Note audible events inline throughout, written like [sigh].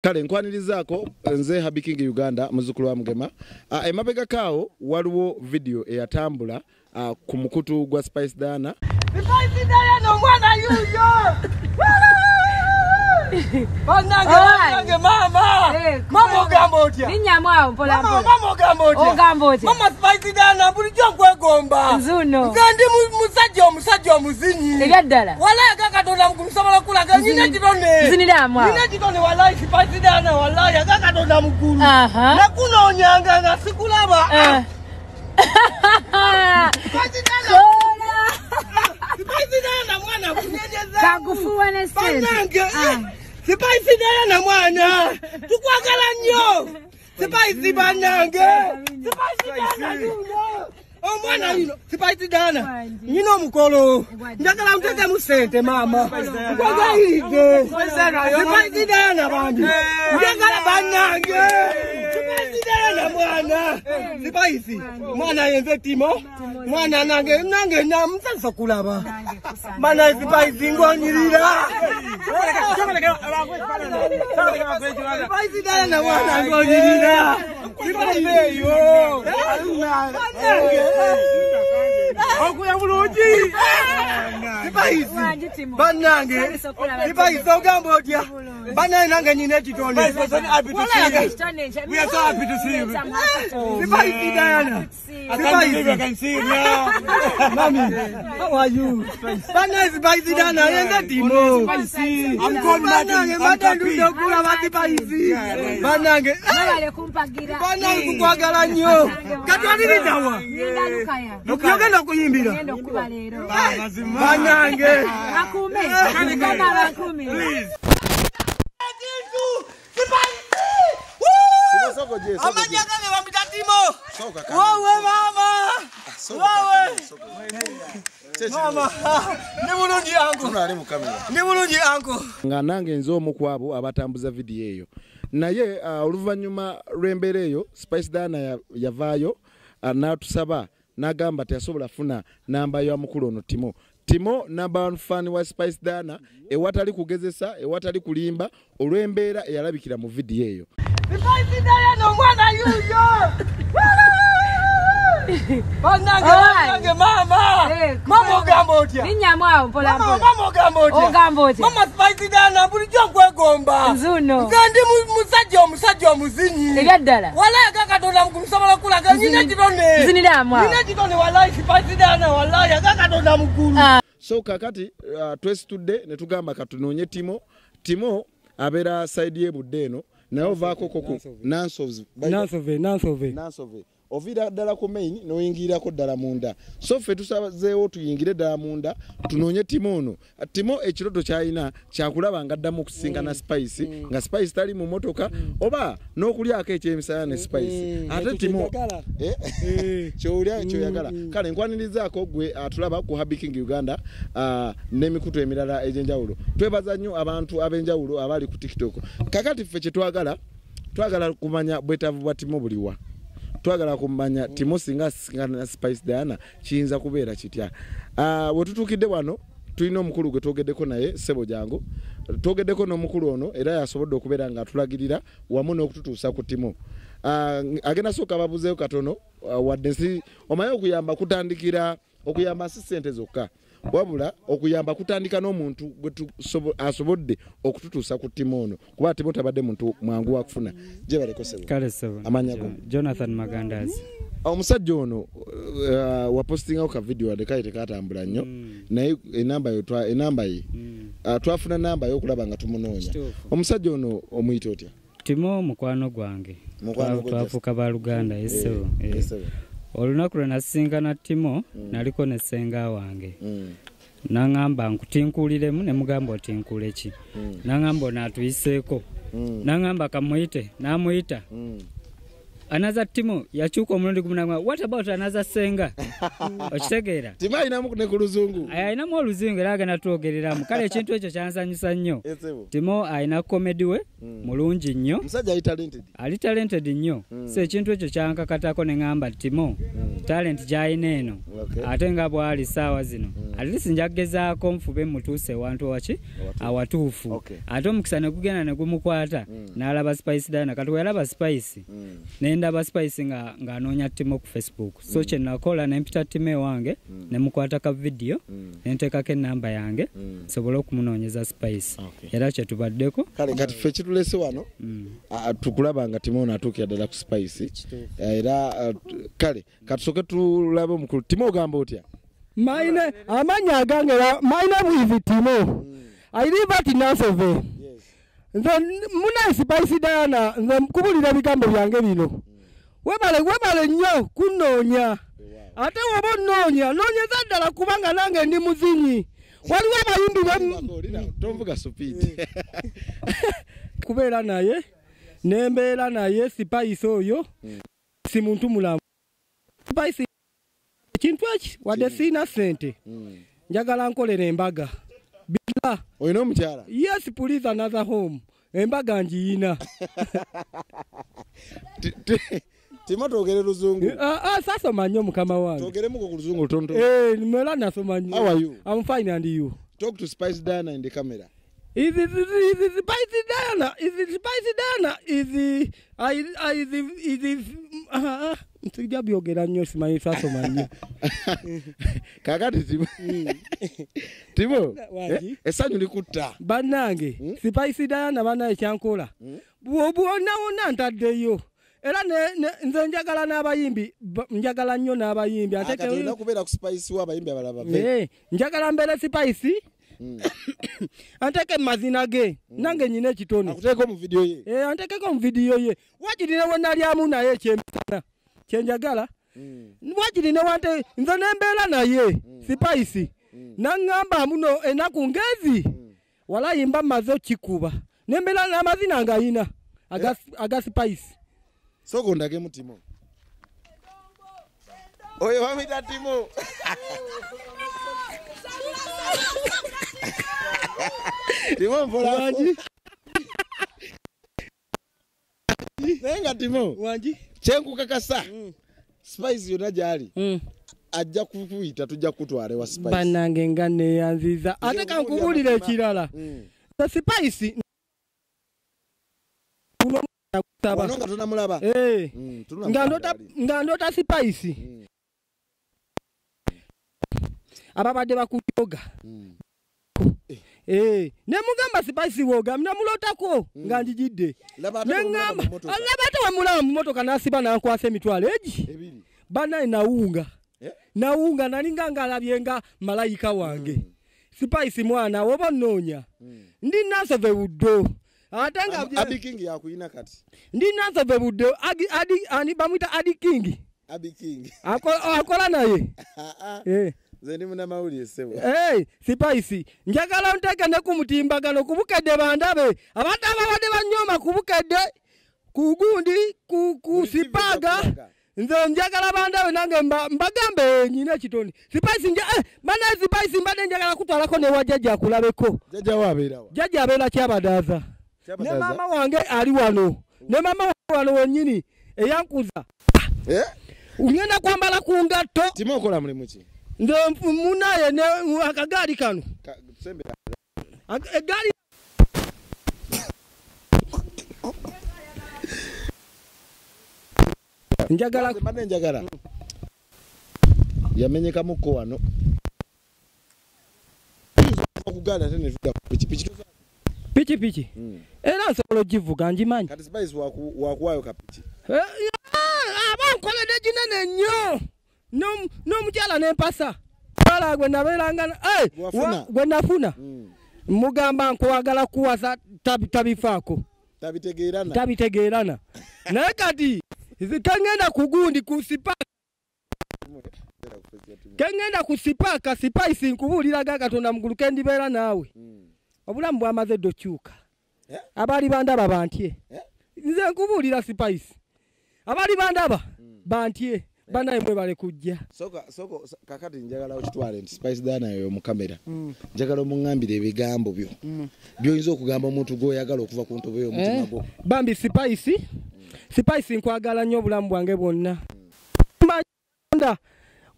kale nkwanirizaako nze habi king uganda muzukulu wa mugema uh, emabega kaawo waliwo vidiyo eyatambula uh, ku mukutu gwa spice dana nomwana yuyo. Banange mama. Eh, Mama ogamba otya? Linnya mwawo mpola mpola. mama ogamba otya? Ogamba otya? Mama Sipaitidaya bulijjo nkwegomba. Nzuno. Nze ndi mu- musajja omusajja omuzinyi. Ebyaddala. Walayi akakatonda musobola kulaga nyina kitone. Nzinira mwawo. Nyina kitone walayi Sipaitidaya walayi akakatonda mugulu. Aha. Nakunoonyanga nga sikulaba. Eh. [laughs] Sipaitidaya Kola. Sipaitidaya mwana. Kakufuwa ne sente. Banange, Ah. sipaisi dala na mwana tukwagala nnyo sipaisi banange sipaisi yuno Oh, omwana ino tipaitidana nyina omukolo njagala mutete mu sente maama nkwagayiride tipaitidana bambi njagala bannange. Tipaitidana mwana. Tipaisi mwana yenze timo. Mwana nange nange namusanyusa kulaba. Mana tipaisi ngonyirira. Tipaitidana mwana ngonyirira. Sipaisi eyo okuya bulungi sipaisi banange sipaisi ogamba otya? Banange nange nyina dayana yenza kukwagala nnyo. Katwaliridawa. Ngenda Lukaya. Yogenda okuyimbira. Ngenda okuba leero. Banange. Akume. Kama bakume. Amanya gange bamwita timo. Wowe mama. Wowe. Mama. [laughs] Ni bulungi yangu. Ni bulungi yangu. nga nange nze omu ku abo abatambuza vidiyo eyo naye uh, oluvannyuma lw'embeera eyo spice dana ya- yavaayo uh, n'atusaba n'agamba teyasobola funa namba ya mukulu ono timo timo fan wa spice dana ewatali kugezesa ewatali kulimba olw'embeera eyalabikira mu vidiyo eyo. [laughs] Banange Alright. banange mama. Eh, Mama kukwanga. ogamba otya? Linnya mwawo mpola Mama mpola. mama ogamba otya? Ogamba otya? Mama Spice dana bulijjo nkwegomba. Nzuno. Nze ndi mu- musajja omusajja omuzinyi. Ebyaddala. Walayi akakatonda mukulu sobola kulaga nyina kitone. Nzinira mwawo. Nyina kitone walayi Spice dana walayi akakatonda mugulu. Ah. so kakati uh, twesitudde ne tugamba katunoonye timo timo abeera saidi y'ebudde eno naye ovaako nansove nansove oviira ddala ku main noyingirirako ddala munda. So ffe tusazeewo tuyingire ddala munda tunoonye timo ono. Timo ekiroto kyalina kyakulaba nga addamu okusinkana spice nga spice tali mu motoka oba n'okulyako ekyemisana ne spice. Ate timo kyendagala. Eh, [laughs] kyowulya kyoyagala. Kale nkwanirizaako gwe atulaba ku habi king uganda ah, n'emikutu emirala egy'enjawulo. Twebaza nnyo abantu ab'enjawulo abali ku tiktok. Kakati ffe kyetwagala twagala kumanya bwetaavu bwa timo buliwa twagala kumanya timo singa asisinkana spice diana kiyinza kubeera kitya? Ah, bwe tutuukidde wano tulina omukulu gwe twogeddeko naye sebo jangu. Twogeddeko n'omukulu ono era yasobodde okubeera nga atulagirira wamu n'okututuusa ku timo. Ah, agenda sooka babuzeeyo katono ah, wadde si omanye okuyamba kutandikira okuyamba si sente zokka wabula okuyamba kutandika n'omuntu gwe asobodde okututuusa ku timo ono. Kuba timo tabadde muntu mwangu wakufuna gye baleko sebo? Kale sebo. Amanya go. jonathan magandazi. Omusajja ono uh, wapostingako ka video wadde kale tekatambula nnyo. Naye enamba ye uh, twafuna namba ye okulaba nga tumunoonya. Omusajja ono omuyita otya? Timo mukwano gwange twafuuka baluganda esebo Eh, eh. Olunaku lwe nasinkana timo naliko ne senga wange. Mm, naŋŋamba nkutinkuuliremu ne mugamba otinkule ki? Mm, naŋŋamba ono atuyiseeko mm, naŋŋamba kamuyite? N'amuyita anaza timo yakyuka omulundi gumunagwa what about anaza senga? [laughs] Okitegeera. Timo alinamu ne ku luzungu. Aye, alinamu oluzungu era agenda twogereramu kale ekintu ekyo kyansanyusa nnyo. [laughs] Esebo. timo alina komedi we mulungi nnyo. Omusajja ali talented. Nnyo. So ekintu ekyo kyankakatako ne ŋŋamba timo talent gy'alina eno. Okay. ate nga bw'ali saawa zino atlisi njagezaako nfube mutuuse ewantu waki awatuufu. Ate omukisa ne gugenda ne gumukwata n'alaba spice dana kati we yalaba spice nendaba spice nga ng'anoonya timo ku facebook. So kye nakola nempita timo ewange ne mukwata ka vidiyo nenteekako enamba yange nsobole okumunoonyeza spice. Era kye tubaddeko. Kale kati ffe kitulese wano tukulaba nga timo ono atuukira ddala ku spice. Era kale katusooke tulabe omukulu timo ogamba otya maine amanya agange maine bwizi timo i live at nasove nze muna spice diana nze kubulira ebigambo byange bino. Webale webale nnyo kunoonya. Ate woba onoonya noonyeza ddala kubanga nange ndi muzinyi. Waliwo abayimbi tonvuga supiidi [laughs] kubeera naye nembeera naye spice oyo. Si muntu mulamu spice ekintu eki wadde siina sente njagala nkolera embaga. Bila olina omukyala? Yes please another home. Embaga njiyina [laughs] Ti- ti- timo twogere luzungu. Ah, ah, sasoma nnyo mukama wange. Twogeremuko ku luzungu lutonoto Eh, nimera nasoma nnyo. How are you? I'm fine and you? Talk to spice diana in the camera Is it, is it, is it spicy Diana? Is it spicy Diana? Is it, I, I, is it, is it, ah, ah, sijja byogera nnyo simanyi sasoma nnyo kakati timo timo Wangi? eh, essanyu likutta bannange spicy Diana bannange kyankola bwonawona ntaddeyo era ne- nze njagala n'abayimbi ba- njagala nnyo n'abayimbi ate ke- kubeera ku spice wa abayimbi abalala bave Eh, njagala mbeere spicy [coughs] anteke mazina ge nange nyina ekitone akuteeka mu vidiyo ye? Eh, wakiri ne wenalyamu naye ekyemisana kyenjagala? Wakiri ne wante nze nembeera naye sipaisi. Naŋŋamba muno enaku ngezi. Walayimba maze okikuba. Nembeera n'amazina ngayina aga, aga sipaisi. Sooka ondagemu timo. Oyo bamita timo [laughs] timo mpola wangi naye nga timo. Wangi kyenkukakasa spice yonna gyali ajja kukuyita tujja kukutwala ewa spice. Bannange nga neyanziza ate kankubuulira ekirala nze sipaisi guno kusaba wano nga tonamulaba Eh. Mm, sipaisi ababadde bakuyoga Eh, ne mugamba sipaisi woga namulotako nga bamulaba neŋŋamba mu mmotoka. alaba ate wamulaba mu motoka n'asiba n'ankwasa emitwalo egi banaye nawunga Eh? nawunga nalinga ngaalabye nga malayika wange. Sipaisi mwana woba onnoonya ndi nansove buddo. Ate nga ndi nansove buddo. Bamwita adi king. Ako- akola naye. [laughs] Ah, ah. Eh. Nze ndi munamawulire sebo Hey, sipaisi njagala nteeke ne ku mutimbagano ku bukedde bandabe. Abantu ababadde banyoma ku bukedde ku gundi ku, sipaaga. nze njagala bandabe nange mba- mbagambe nyina ekitoni sipaisi eh, banaye sipaisi mbadde njagala kutwalako newa jjajja akulabeko. Jjajja abeera kyabadaaza. Ne maama wange ali wano. Ne maama wange wano wennyini eyankuza. Eh? ngenda kwambala ku ngatto. Timo okola mulimu ki nze nfu- munaye ne akagaali kano egaali njagala Nze mbadde njagala? Yamenyekamuko wano. Okuganda ate netudda ku pikipiki pikipiki era nsobola ogivuga ngimanyi kati spice waku- wakuwaayo kapiki Eh, ah, aba nkoledde ginene nnyo n'omukyala n'empasa mukyala gwe nabeeranga na- Gwe nafuna. Mugamba nkwagala kuwasa tabi- tabifaako. Tabitegeerana? [laughs] Naye kati kengenda ku gundi ku sipaaka kengenda ku sipaaka sipaisi nkubuuliraga katonda mugulu kendibeera naawe. Obulamu bwamaze dde okyuka Eh? abaali bandaba bantye. Eh? nze nkubuulira sipaisi abali bandaba bantye banaye mwe bale kujja. Soka soko so- kakati njagala okitwale nti spice dana yo mu kamera. Njagala omuŋŋambire ebigambo byo. Byoyinza okugamba omuntu gwoyagala okuva ku ntobo y'omutima gwo. Bambi sipayisi sipayisi nkwagala nnyo obulamu bwange bwonna. Nda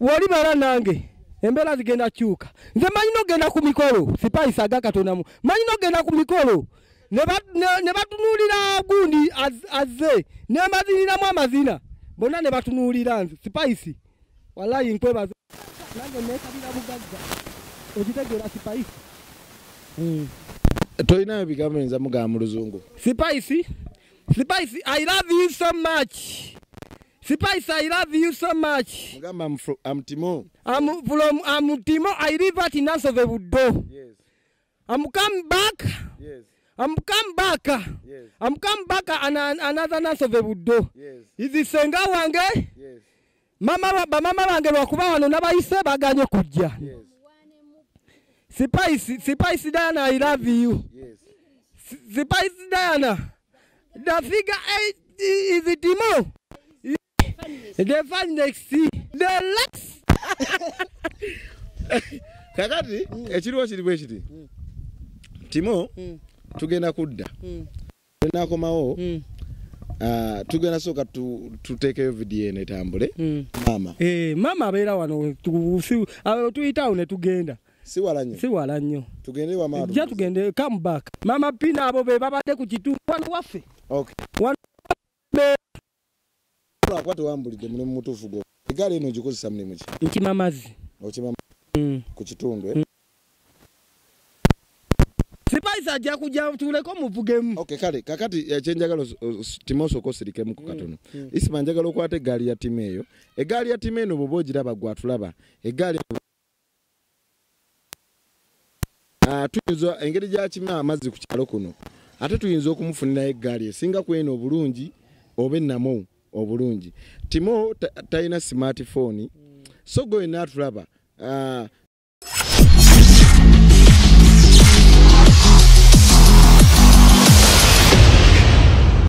wolibala nange. Embeera zigenda kyuka. Nze manyi nogenda ku mikolo. Sipayisi agakatonamu manyi nogenda ku mikolo. Ne ba- ne- ne batunuulira gundi az- azze. Nemaziniramu amazina bonna ne batunuulira nze sipayisi walayi nkwebaza nange nekalira bugagga okitegeera sipayisi tolinayo bigambo yinza mugamba mu luzungu Spicy, Spicy, I love you so much. Spicy, I love you so much. I'm fro- I'm timo I'm from I'm Timo. I live at Budo. yes I'm come back. yes I'm come back. yes I'm come back an, an, another Nansove Budo. yes Izi senga wange yes mama ba- bamama bange lwakuba wano nabayise baganye kujja. yes Spice, Spice Diana, I love you. yes Spice Diana. The figure eight is it Timo. The fan next the Lex. [laughs] kakati ekiriwo kiri bwe kiti timo tugenda kudda. Enakomawo ah, tugenda sooka tu- tuteekeyo vidiyo eno etambule. Maama. Eh, mama abeera wano tu- si- awo ne tugenda. Si wala nnyo. Si wala nnyo. Tugende wamaatu jja tugende come back. Mama pina abo be babadde ku kitundu wano waffe. Lwakuba tewambulidde mulimu mutuufu gwo. Egaali eno ogikozesa mulimu ki? nkima mazzi okima ku kitundu eh? sipaisi ajja kujja tuleko muvugemu. Okay kale kakati ekyenjagala os- os- timu osooka osirikemu ku katono. Isima njagala okwata egaali ya timu eyo. Egaali ya timu eno bwoba ogiraba gwatulaba egaali Ah, tuyinza engeri gyakima amazzi ku kyalo kuno. Ate tuyinza okumufunirayo egaali esinga ku eno obulungi oba ennamu obulungi. Timo ta- talina smartphone. So gwe yenna atulaba ah,